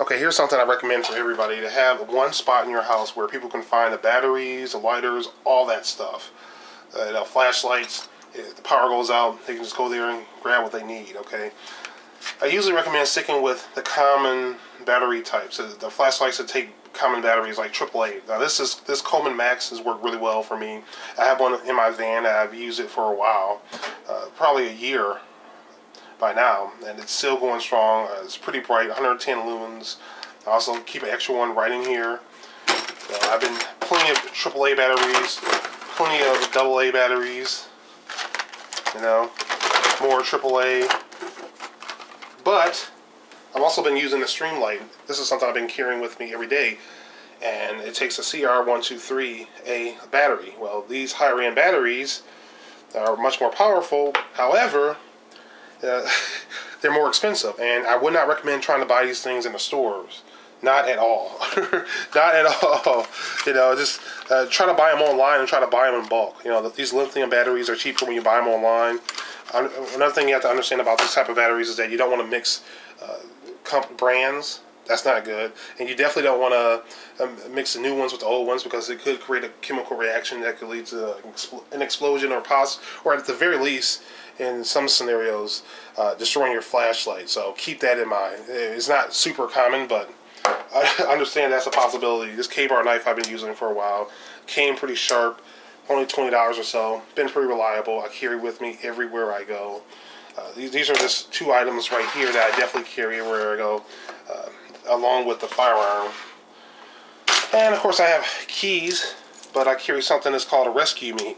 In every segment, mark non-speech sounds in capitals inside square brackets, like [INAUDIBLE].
Okay, here's something I recommend for everybody to have one spot in your house where people can find the batteries, the lighters, all that stuff. Uh, know, flashlights, if the power goes out, they can just go there and grab what they need, okay? I usually recommend sticking with the common battery types. The flashlights that take common batteries like AAA. Now this is this Coleman Max has worked really well for me. I have one in my van. I've used it for a while, uh, probably a year by now, and it's still going strong. Uh, it's pretty bright, 110 lumens. I also keep an extra one right in here. Uh, I've been plenty of AAA batteries, plenty of AA batteries. You know, more AAA. But I've also been using the Streamlight. This is something I've been carrying with me every day. And it takes a CR123A battery. Well, these higher end batteries are much more powerful. However, uh, [LAUGHS] they're more expensive. And I would not recommend trying to buy these things in the stores. Not at all. [LAUGHS] not at all. You know, just uh, try to buy them online and try to buy them in bulk. You know, these lithium batteries are cheaper when you buy them online. Another thing you have to understand about this type of batteries is that you don't want to mix uh, brands. That's not good. And you definitely don't want to um, mix the new ones with the old ones because it could create a chemical reaction that could lead to an explosion or pos, or at the very least, in some scenarios, uh, destroying your flashlight. So keep that in mind. It's not super common, but [LAUGHS] I understand that's a possibility. This KA-BAR knife I've been using for a while came pretty sharp, only $20 or so. Been pretty reliable. I carry with me everywhere I go. Uh, these, these are just two items right here that I definitely carry everywhere I go, uh, along with the firearm. And of course I have keys, but I carry something that's called a ResQme.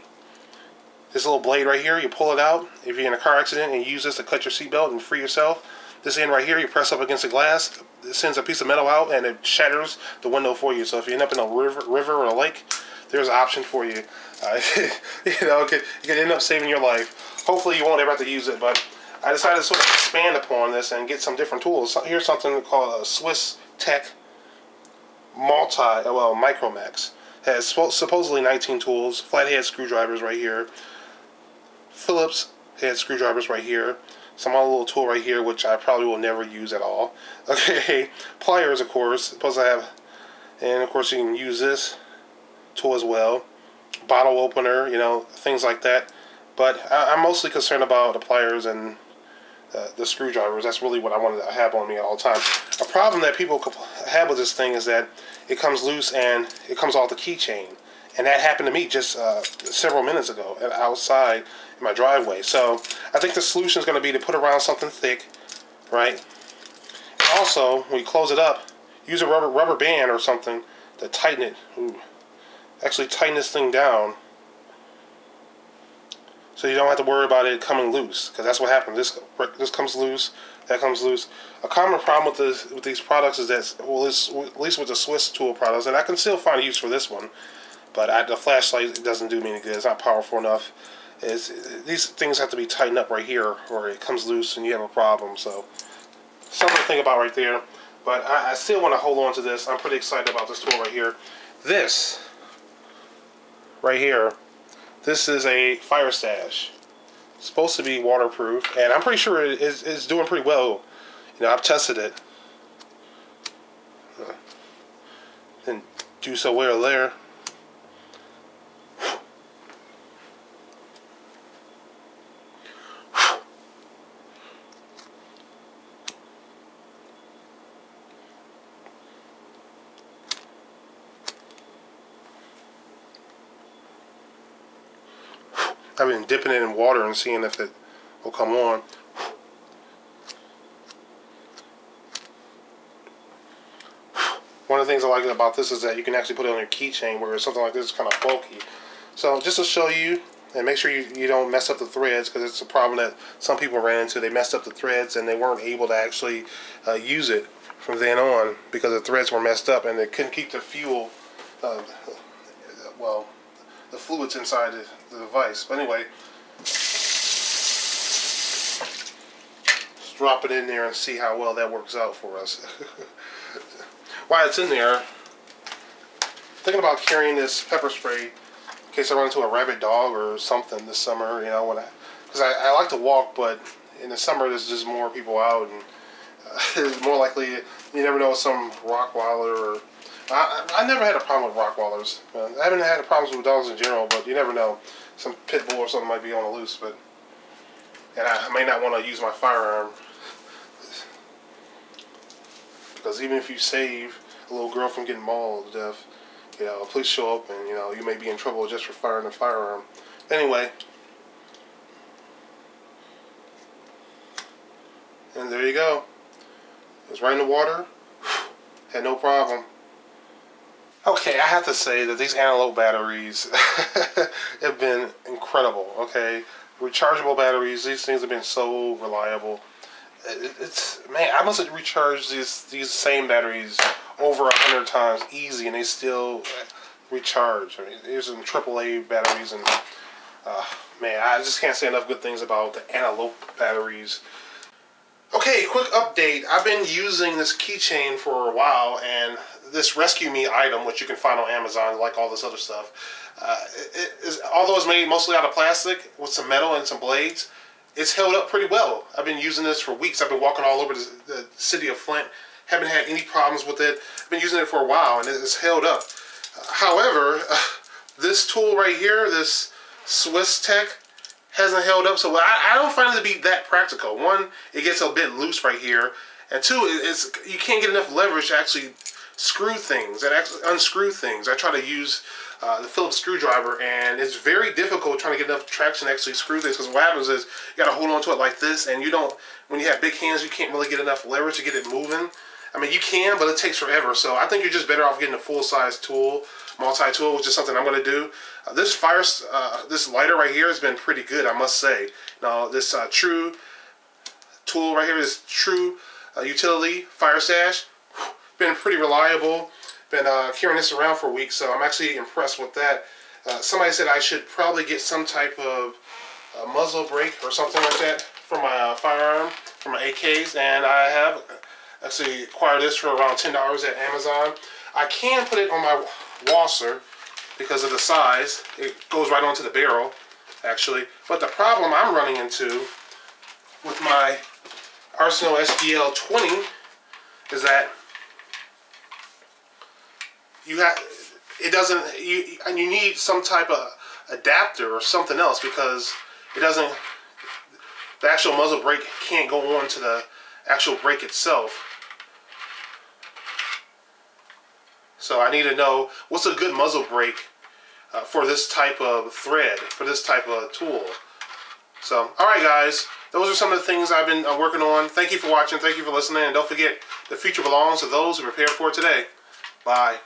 This little blade right here, you pull it out. If you're in a car accident and you use this to cut your seatbelt and free yourself, this end right here, you press up against the glass, it sends a piece of metal out and it shatters the window for you. So if you end up in a river, river or a lake, there's an option for you. Uh, [LAUGHS] you know, it could, it could end up saving your life. Hopefully you won't ever have to use it, but I decided to sort of expand upon this and get some different tools. Here's something called a Swiss Tech Multi, uh, well, Micromax. Has supposedly 19 tools, flathead screwdrivers right here, Phillips head screwdrivers right here, some other little tool right here, which I probably will never use at all. [LAUGHS] Okay, pliers, of course. Suppose I have, and of course you can use this tool as well. Bottle opener, you know, things like that. But I, am mostly concerned about the pliers and uh, the screwdrivers. That's really what I wanted to have on me at all times. A problem that people have with this thing is that it comes loose and it comes off the keychain. And that happened to me just uh, several minutes ago outside in my driveway. So I think the solution is going to be to put around something thick, right? Also, when you close it up, use a rubber rubber band or something to tighten it. Ooh. Actually tighten this thing down so you don't have to worry about it coming loose because that's what happens. This this comes loose, that comes loose. A common problem with this with these products is that well, at least with the Swiss tool products, and I can still find a use for this one, but I, the flashlight doesn't do me any good. It's not powerful enough. It's, these things have to be tightened up right here, or it comes loose and you have a problem. So something to think about right there. But I, I still want to hold on to this. I'm pretty excited about this tool right here. This right here, this is a fire stash. It's supposed to be waterproof, and I'm pretty sure it is, it's doing pretty well. You know, I've tested it. Didn't do so well there. I've been dipping it in water and seeing if it will come on. One of the things I like about this is that you can actually put it on your keychain where something like this is kind of bulky. So just to show you and make sure you, you don't mess up the threads because it's a problem that some people ran into. They messed up the threads and they weren't able to actually uh, use it from then on because the threads were messed up and they couldn't keep the fuel, uh, well, the fluids inside the, device. But anyway, let's drop it in there and see how well that works out for us. [LAUGHS] While it's in there, thinking about carrying this pepper spray in case I run into a rabid dog or something this summer, you know, when I, because I, I like to walk, but in the summer there's just more people out and uh, [LAUGHS] it's more likely you never know some Rottweiler or I, I never had a problem with Rottweilers. Uh, I haven't had problems with dogs in general, but you never know. Some pit bull or something might be on the loose, but and I may not want to use my firearm because even if you save a little girl from getting mauled to death, you know, police show up and you know you may be in trouble just for firing a firearm. Anyway. And there you go. It was right in the water. Had no problem. Okay, I have to say that these eneloop batteries [LAUGHS] have been incredible. Okay, rechargeable batteries. These things have been so reliable. It's man, I must have recharged these these same batteries over a hundred times easy, and they still recharge. I mean, there's some AAA batteries, and uh, man, I just can't say enough good things about the eneloop batteries. Okay, quick update. I've been using this keychain for a while, and this ResQme item, which you can find on Amazon, like all this other stuff, uh, it is, although it's made mostly out of plastic with some metal and some blades, it's held up pretty well. I've been using this for weeks. I've been walking all over the, the city of Flint. Haven't had any problems with it. I've been using it for a while, and it's held up. However, uh, [LAUGHS] this tool right here, this Swiss Tech, hasn't held up so. I, I, don't find it to be that practical. One, it gets a bit loose right here, and two, it's you can't get enough leverage to actually screw things and unscrew things. I try to use uh, the Phillips screwdriver, and it's very difficult trying to get enough traction to actually screw this Because what happens is you got to hold on to it like this, and you don't. When you have big hands, you can't really get enough leverage to get it moving. I mean, you can, but it takes forever. So I think you're just better off getting a full-size tool, multi-tool, which is something I'm going to do. Uh, this fire, uh, this lighter right here has been pretty good, I must say. Now, this uh, True tool right here is True uh, Utility Fire Stash. Been pretty reliable. Been uh, carrying this around for weeks, so I'm actually impressed with that. Uh, somebody said I should probably get some type of muzzle brake or something like that for my firearm, for my AKs, and I have actually acquired this for around $10 at Amazon. I can put it on my Walser because of the size. It goes right onto the barrel, actually. But the problem I'm running into with my Arsenal SDL 20 is that you have it doesn't you and you need some type of adapter or something else because it doesn't the actual muzzle brake can't go on to the actual brake itself So I need to know what's a good muzzle brake uh, for this type of thread, for this type of tool. So, alright guys, those are some of the things I've been uh, working on. Thank you for watching, thank you for listening, and don't forget, the future belongs to those who prepare for it today. Bye.